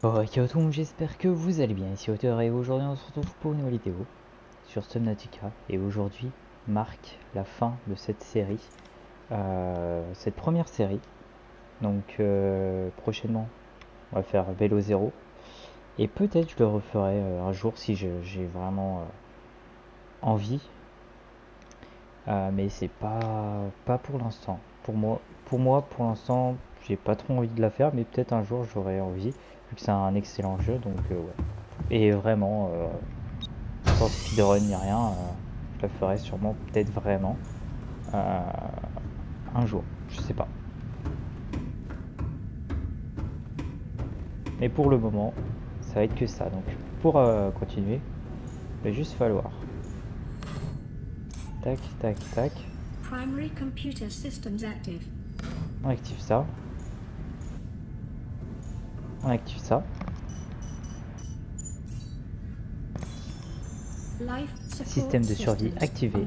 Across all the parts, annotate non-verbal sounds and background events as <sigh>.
Le monde, j'espère que vous allez bien, ici Auteur et aujourd'hui on se retrouve pour une nouvelle vidéo sur Subnautica. Et aujourd'hui marque la fin de cette série, euh, cette première série, donc euh, prochainement on va faire Vélo Zéro. Et peut-être je le referai euh, un jour si j'ai vraiment envie, mais c'est pas, pas pour l'instant, pour moi, pour moi pour l'instant j'ai pas trop envie de la faire mais peut-être un jour j'aurai envie vu que c'est un excellent jeu donc euh, ouais. Et vraiment euh, sans speedrun ni rien euh, je le ferai sûrement peut-être vraiment un jour je sais pas. Mais pour le moment ça va être que ça. Donc pour continuer il va juste falloir. Tac tac tac. Primary computer systems active. on active ça on active ça. Système de survie activé.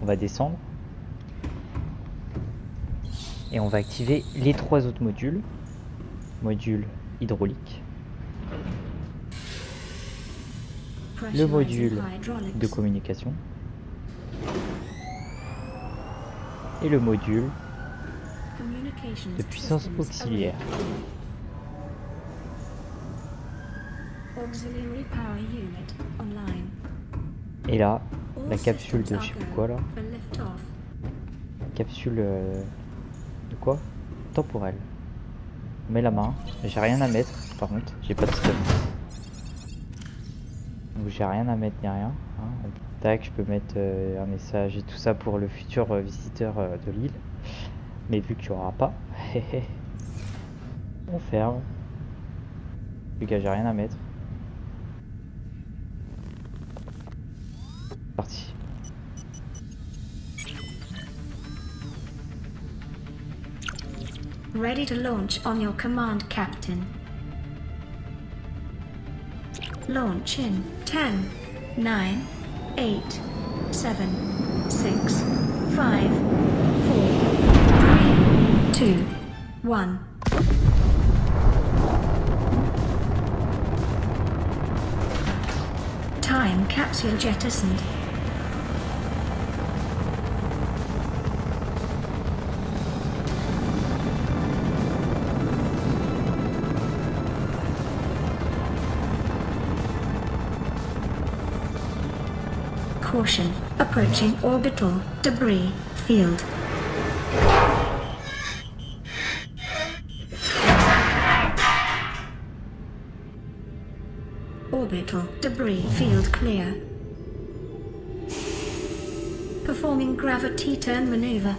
On va descendre. Et on va activer les trois autres modules. Module hydraulique. Le module de communication. Et le module de puissance auxiliaire. Et là, la capsule de je sais plus quoi là. Capsule euh, de quoi Temporelle. On met la main. J'ai rien à mettre par contre. J'ai pas de stun. Donc j'ai rien à mettre ni rien. Hein. Tac, je peux mettre euh, un message et tout ça pour le futur euh, visiteur de l'île. Mais vu qu'il n'y aura pas, <laughs> on ferme. Vu que j'ai rien à mettre. Ready to launch on your command, Captain. Launch in 10, 9, 8, 7, 6, 5, 4, 3, two, one. Time capsule jettisoned. Caution, approaching orbital debris field. Orbital debris field clear. Performing gravity turn maneuver.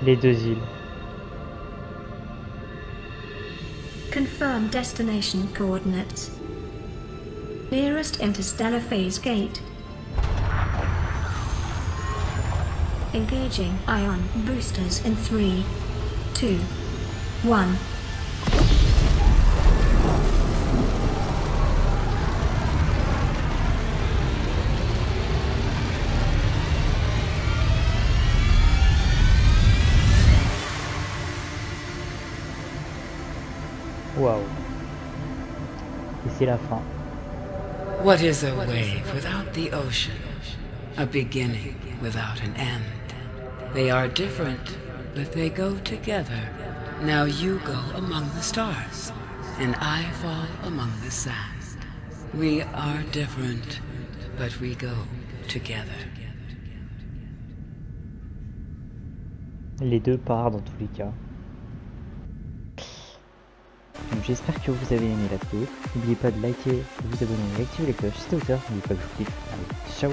Les deux îles. Confirm destination coordinates. Nearest interstellar phase gate. Engaging ion boosters in 3, 2, 1. Waouh. Et c'est la fin. What is a wave without the ocean? A beginning without an end. They are different, but they go together. Now you go among the stars, and I fall among the sand. We are different, but we go together. Les deux partent dans tous les cas. Donc j'espère que vous avez aimé la vidéo. N'oubliez pas de liker, de vous abonner et d'activer les cloches. C'était auteur, n'oubliez pas que je vous kiffe. Allez, ciao